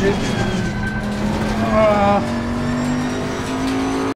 shit.